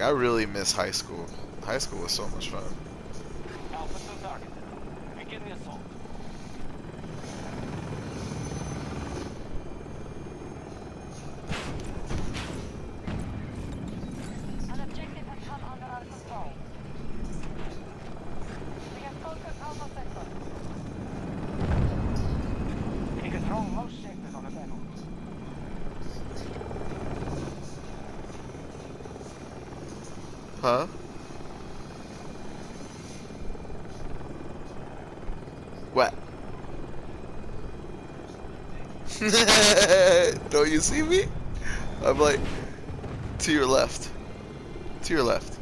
Like, I really miss high school. High school was so much fun. Alpha to target. Begin the assault. An objective has come under our control. We have conquered Alpha Sector. We control most sectors on the battle. Huh? What? Don't you see me? I'm like, to your left. To your left.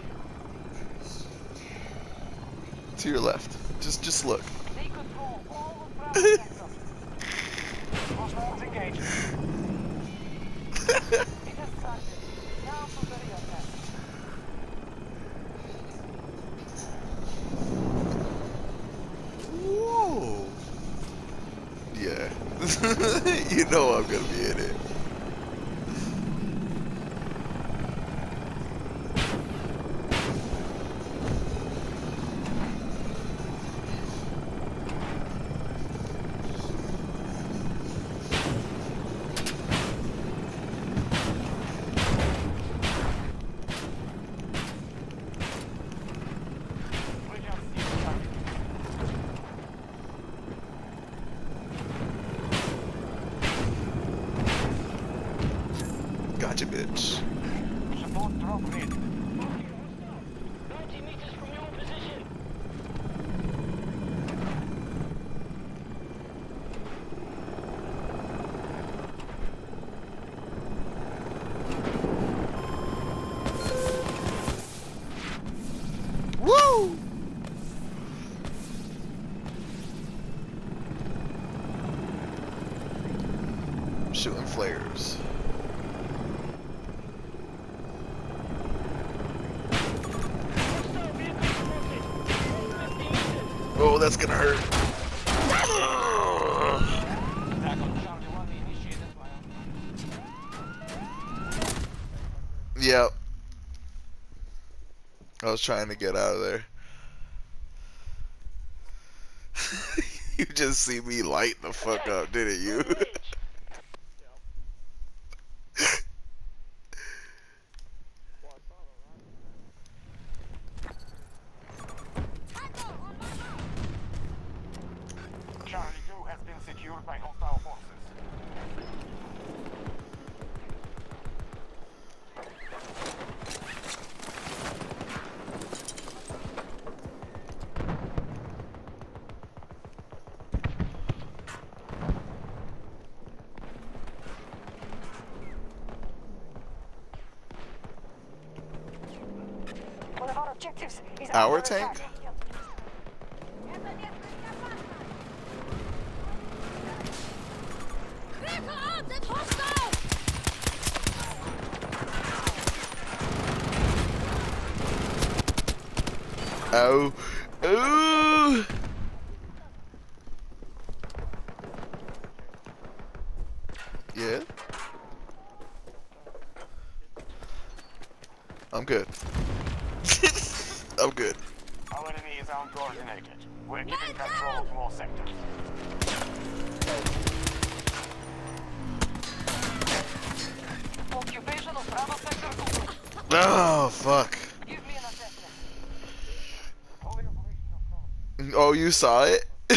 To your left. Just, just look. They control all of Bravo Sector. Hostiles engaged. It has started. Now for the real test. Whoa. Yeah. you know I'm gonna be in it. We have seen target. Gotcha, bitch. Support drop ready. 90 meters from your position. Woo! Shooting flares. Hostile vehicle spotted. 50 meters. Oh, that's gonna hurt. Attack on Charlie 1 initiated by Yep. I was trying to get out of there. you just see me light the fuck up, didn't you? Charlie 2 has been secured by hostile forces. Our tank? Oh, fuck. Oh, you saw it?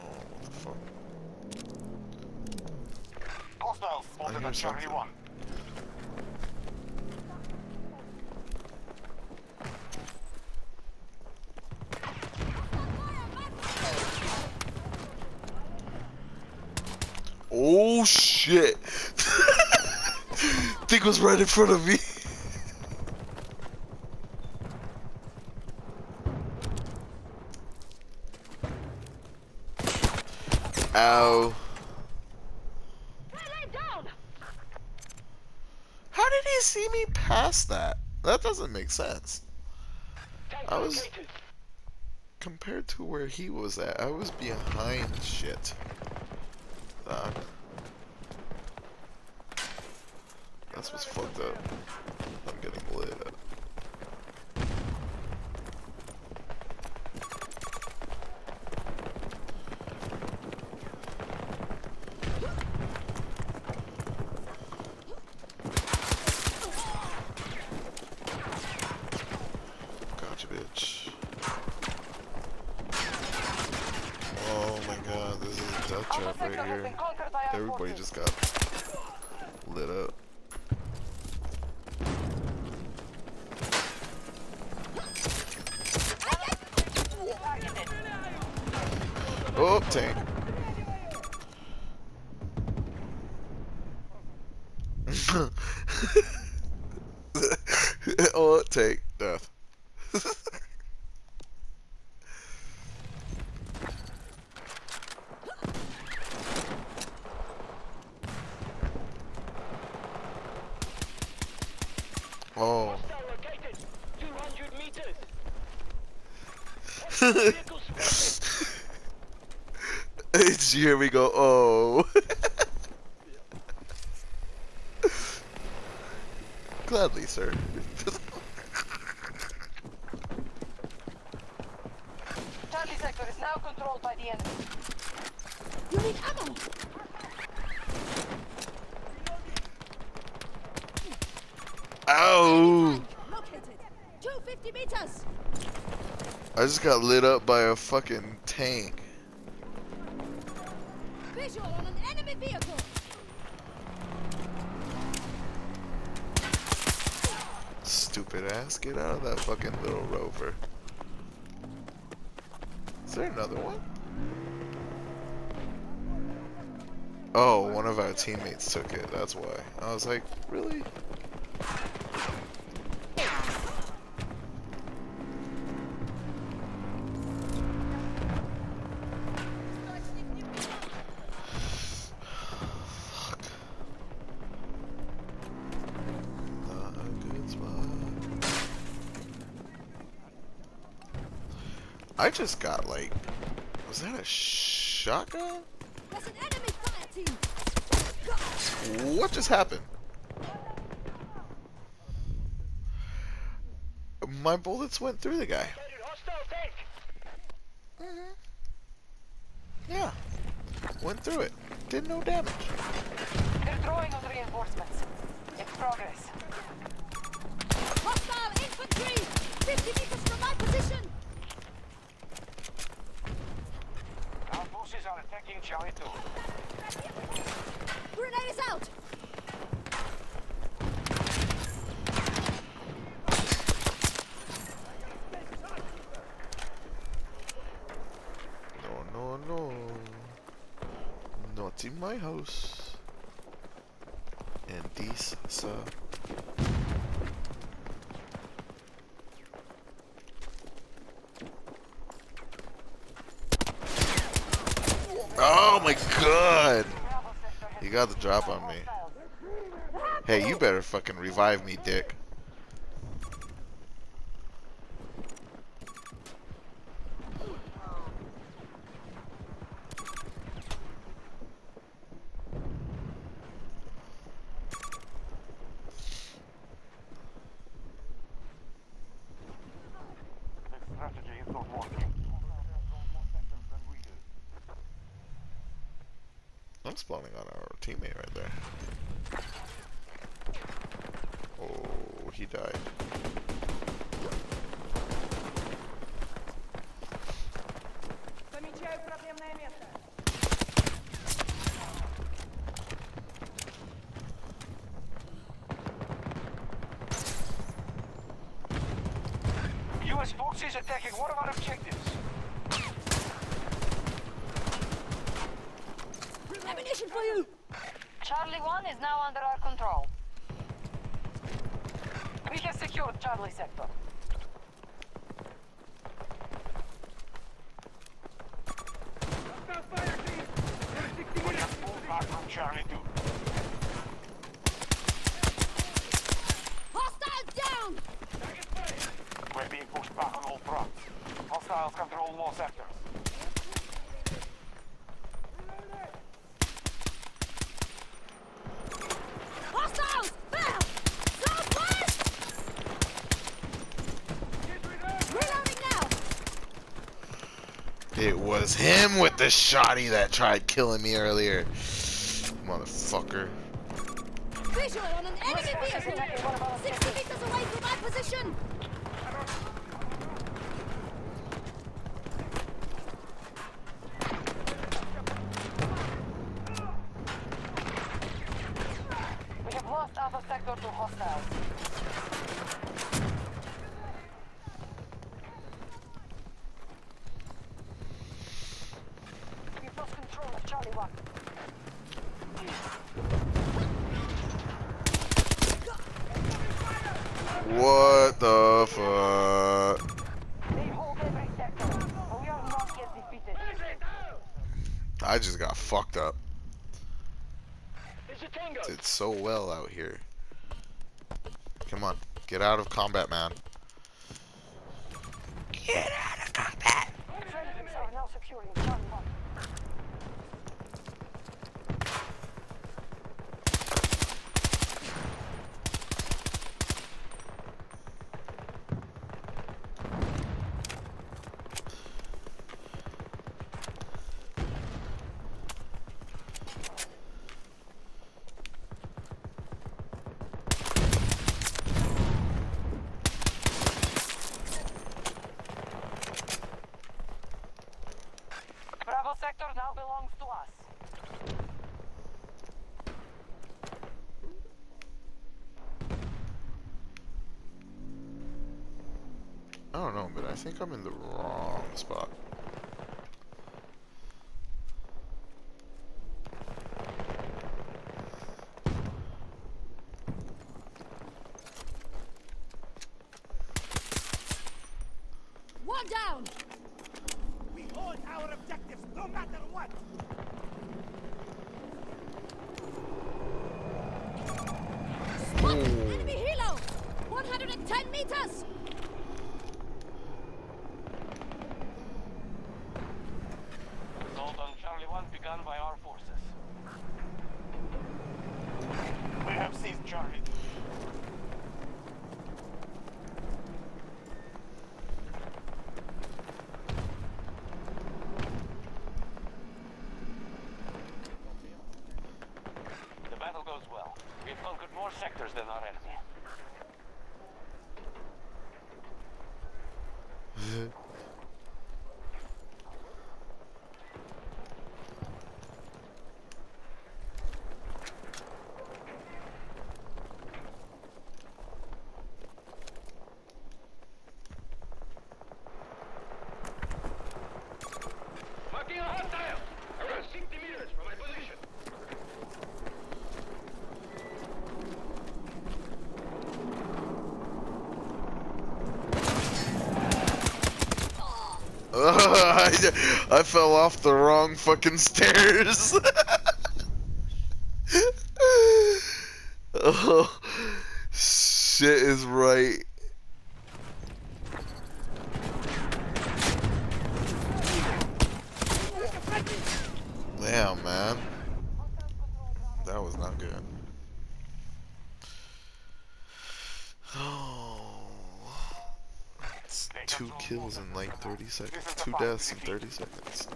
Oh, what the fuck? Hostiles spotted here on Charlie something. 1. Oh shit! Thing was right in front of me. Ow. How did he see me past that? That doesn't make sense. I was- Compared to where he was at, I was behind shit. Fuck. That's what's fucked up. I'm getting lit up. Gotcha, bitch. Oh my god, this is a death Alpha trap sector right has here. been conquered by our Everybody forces. just got lit up. Targeted. Oh, tank. oh, tank. Death. oh. Hostile located. 200 meters. Hostile vehicle spotted. You hear me go, oh? Gladly, sir. Charlie sector is now controlled by the enemy. You need ammo! Ow! Located! 250 meters! I just got lit up by a fucking tank. Visual on an enemy vehicle! Stupid ass, get out of that fucking little rover. Is there another one? Oh, one of our teammates took it, that's why. I was like, really? Just got like, was that a shotgun? There's an enemy fire team! What just happened? My bullets went through the guy. Sighted hostile tank. Yeah. Went through it. Did no damage. They're drawing on reinforcements. It's progress. Hostile infantry! 50 meters from my position! Our forces are attacking Charlie 2. Grenade is out! No, no, no. Not in my house. And this, sir. Oh my god! Bravo sector has You got the drop on me. Hey, you better fucking revive me, dick. is attacking one of our objectives. Ammunition for you! Charlie 1 is now under our control. We have secured Charlie Sector. Was him with the shotty that tried killing me earlier. Motherfucker. Visual on an enemy vehicle! 60 meters away from my position! We have lost Alpha sector to hostiles. We've lost control of Charlie 1. What the fuck? They hold every sector, but we are not yet defeated. I just got fucked up. There's a tango. Did so well out here. Come on, get out of combat, man. Get out of combat. Friendlies are now securing Charlie 1. Bravo sector now belongs to us. I don't know, but I think I'm in the wrong spot. One down! We hold our objectives no matter what. Spotted! Enemy helo! 110 meters! Assault on Charlie 1 begun by our forces. We have seized Charlie. The battle goes well. We've conquered more sectors than our enemy. I, I fell off the wrong fucking stairs. oh, shit is right. Damn, man. That was not good. Oh. That's two kills in like 30 seconds. Two deaths in 30 seconds.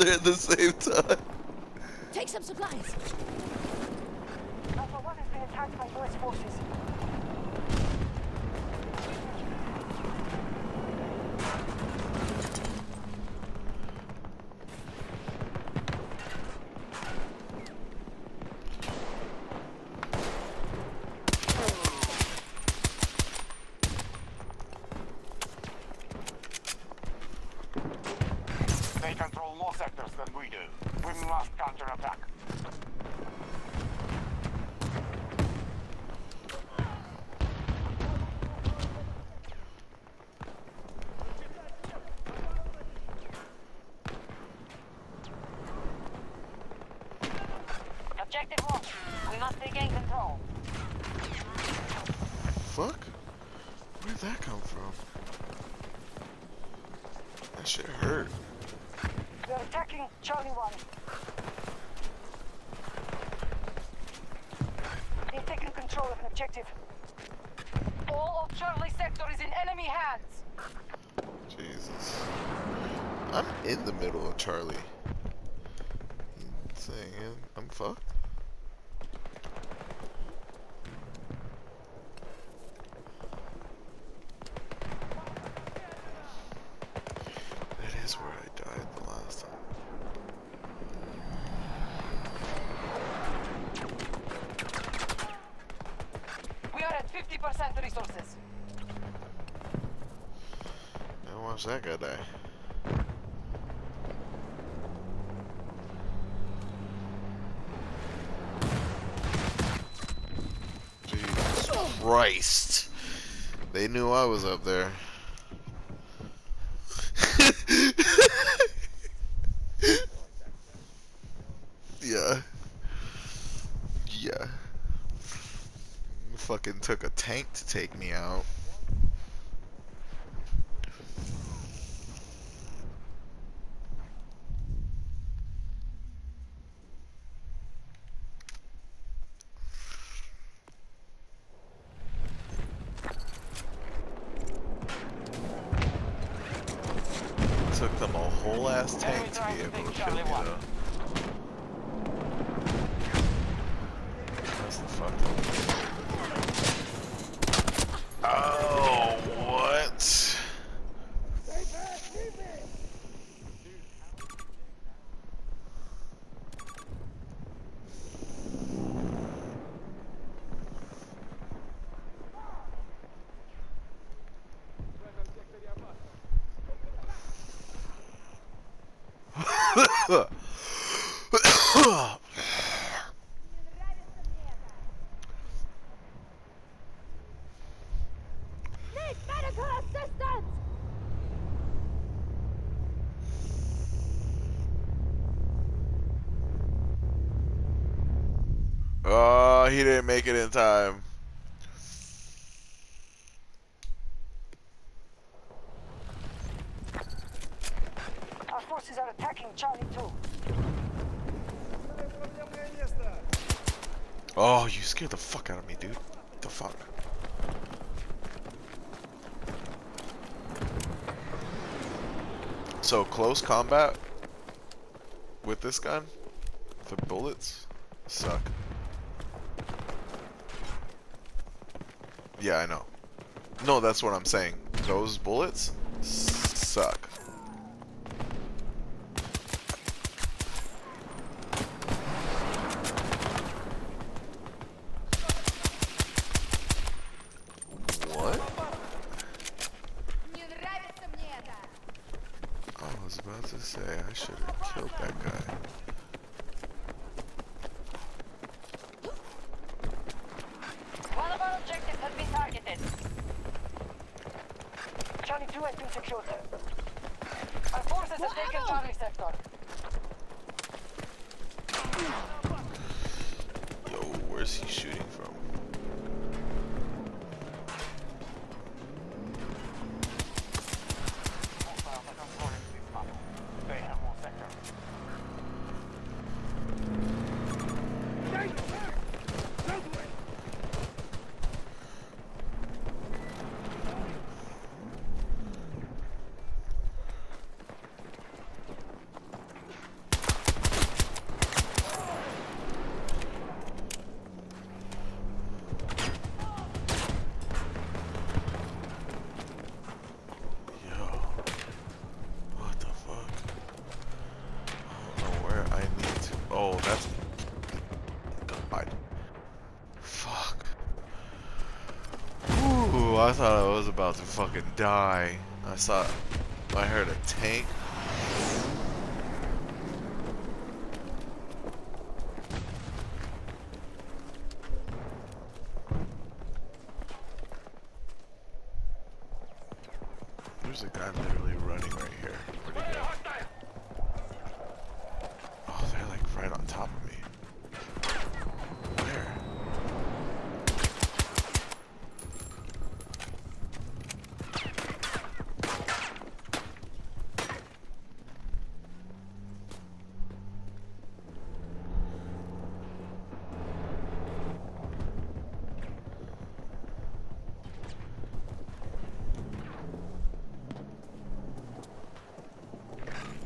other at the same I'm in the middle of Charlie. Saying I'm fucked. tank to take me out. Took them a whole ass tank to be able to kill me though. he didn't make it in time. Our forces are attacking Charlie Oh, you scared the fuck out of me, dude. The fuck? So, close combat with this gun, the bullets suck. Yeah, I know. No, that's what I'm saying. Those bullets suck. I thought I was about to fucking die. I saw. I heard a tank. There's a guy literally running right here. Oh, they're like right on top of me. Where?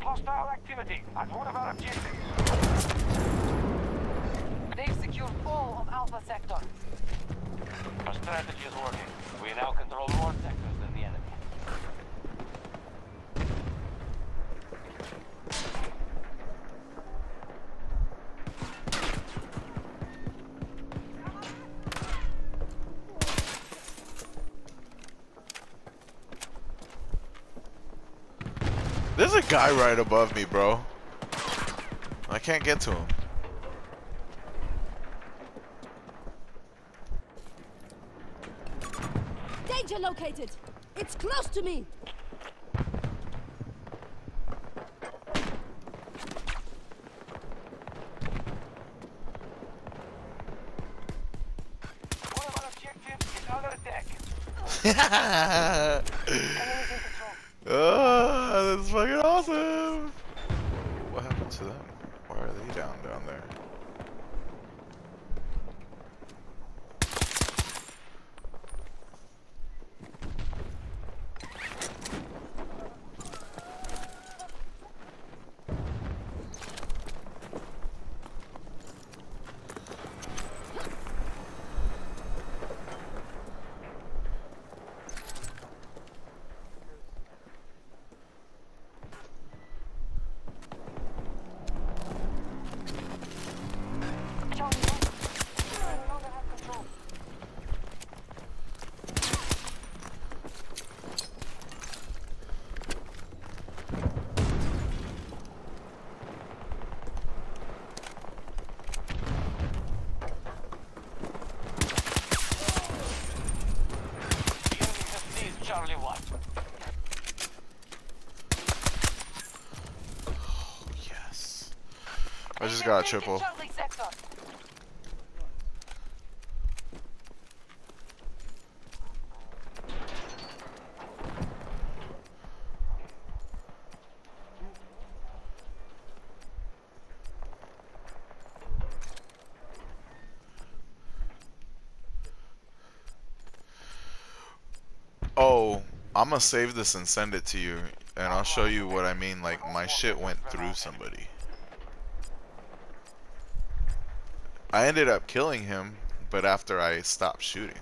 Hostile activity at one of our objectives. They've secured all of Alpha Sector. Our strategy is working. We now control more sectors than the enemy. There's a guy right above me, bro. I can't get to him. Danger located. It's close to me. One of our objectives is under attack. Enemies in control. Ah, that's fucking awesome. What happened to them? Why are they down down there? Charlie, you no longer have control. The enemy has seized Charlie 1. Yes. I just got a triple. Oh, I'm gonna save this and send it to you, and I'll show you what I mean. Like my shit went through somebody. I ended up killing him, but after I stopped shooting.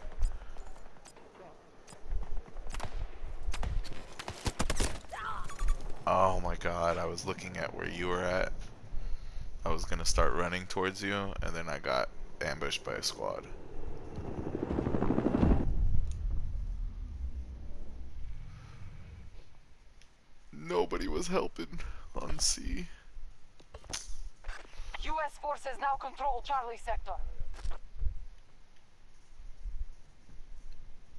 Oh my god, I was looking at where you were at. I was gonna start running towards you, and then I got ambushed by a squad. Nobody was helping on C. Forces now control Charlie Sector.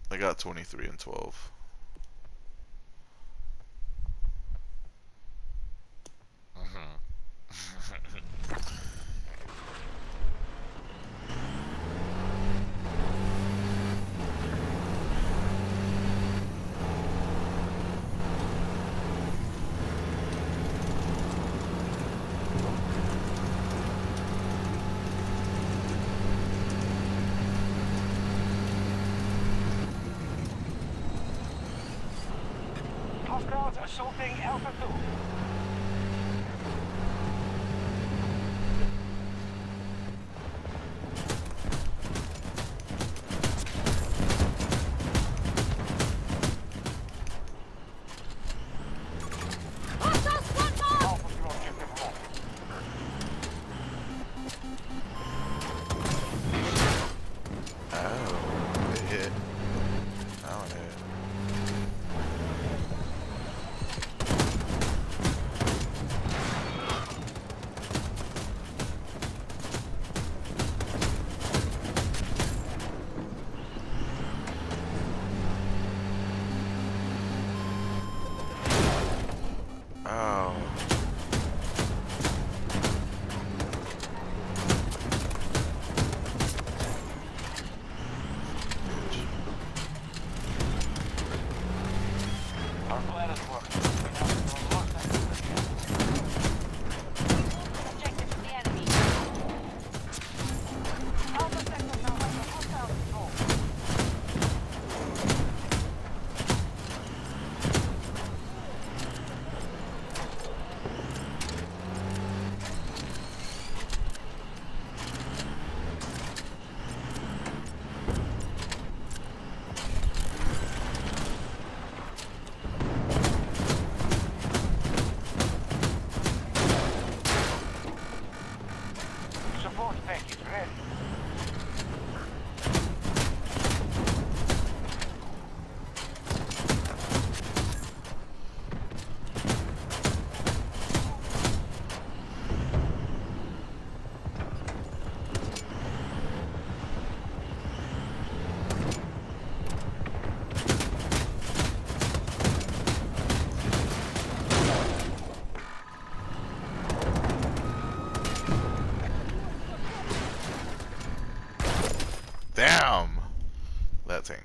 I got 23 and 12.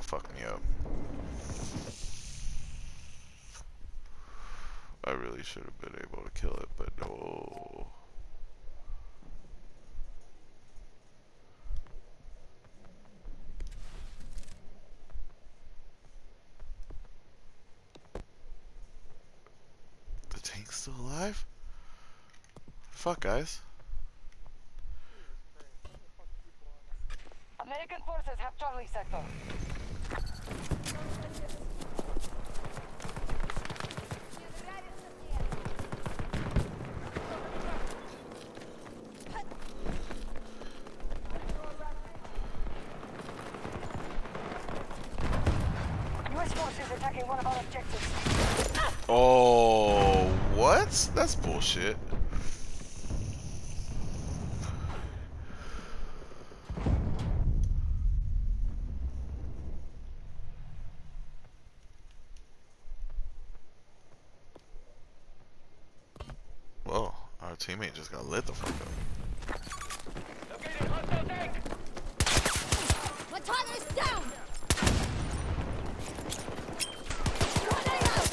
Fucked me up. I really should have been able to kill it, but no. The tank's still alive? Fuck, guys. American forces have Charlie sector. US forces attacking one of our objectives. Oh, what? That's bullshit. Whoa, our teammate just got lit the fuck up. Located hostile tank! My timer is down! Grenade out!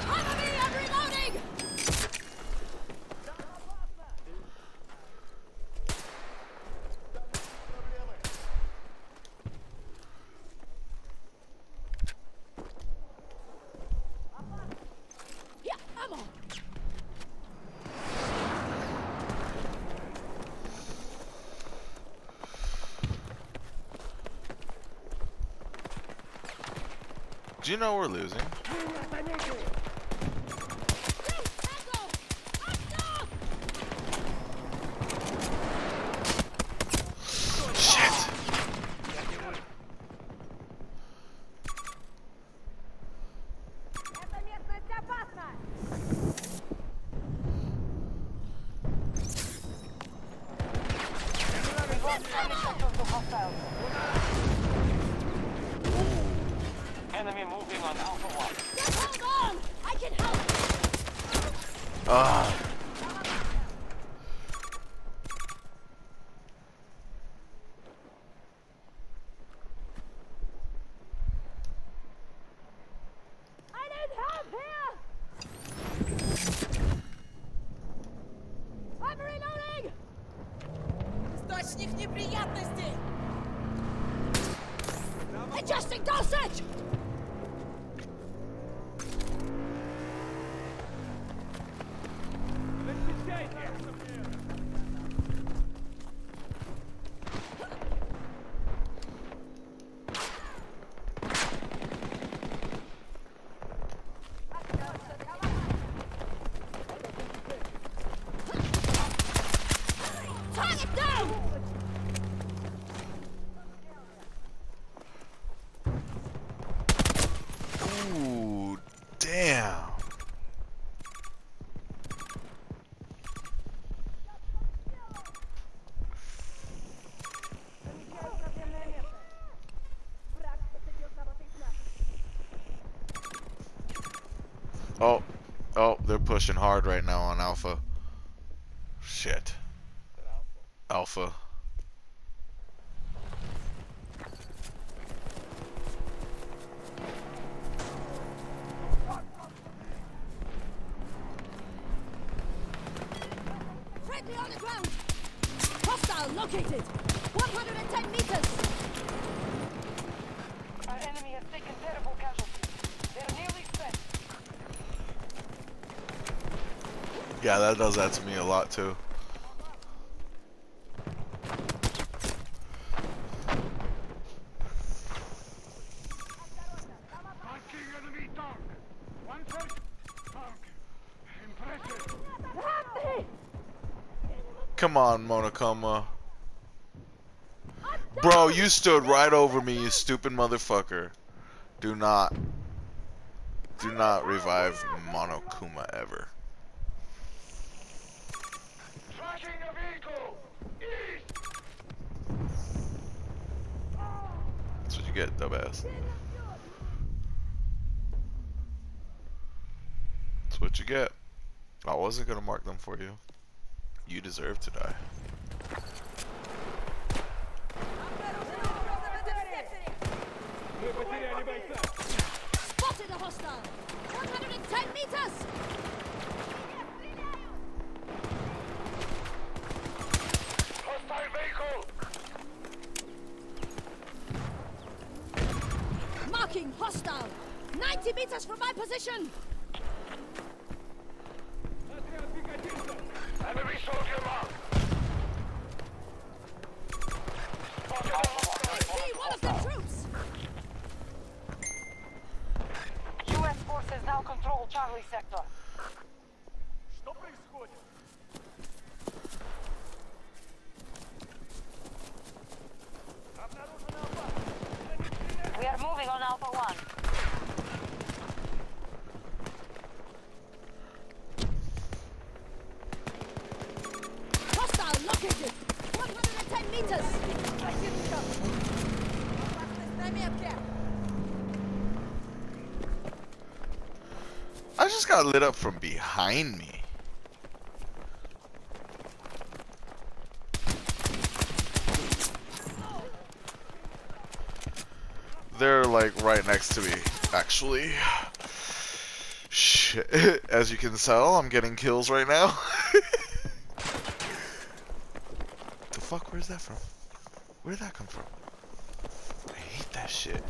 Cover me, I'm reloading! Yeah, ammo! Do you know we're losing. Shit. Hostiles. Enemy moving on Alpha 1. Just hold on! I can help! Ah. Pushing hard right now on Alpha. Shit. Alpha. Friendly on the ground! Hostile located! 110 meters! Our enemy has taken terrible casualties. They're nearly spent. Yeah, that does that to me a lot too. Come on, Monokuma. Bro, you stood right over me, you stupid motherfucker. Do not. Do not revive Monokuma ever. Tracking a vehicle! East! That's what you get, best. That's what you get. I wasn't gonna mark them for you. You deserve to die. Spotted a hostile! 110 meters! Hostile! 90 meters from my position! Got lit up from behind me. They're like right next to me, actually. Shit. As you can tell, I'm getting kills right now. the fuck? Where's that from? Where did that come from? I hate that shit.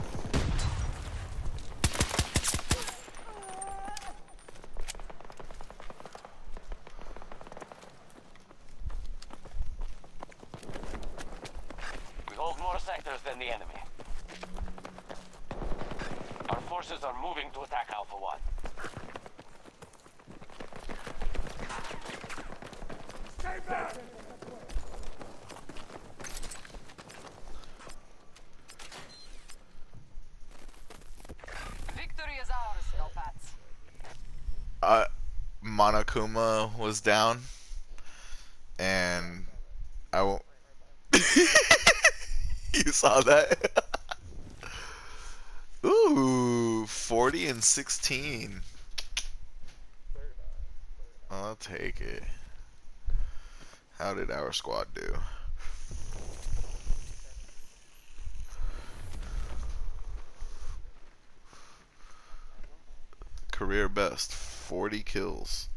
We hold more sectors than the enemy. Our forces are moving to attack Alpha 1. Stay back! Victory is ours, Hellbats. uh, Monokuma was down, and I won't. you saw that? Ooh, 40 and 16. I'll take it. How did our squad do? Career best, 40 kills.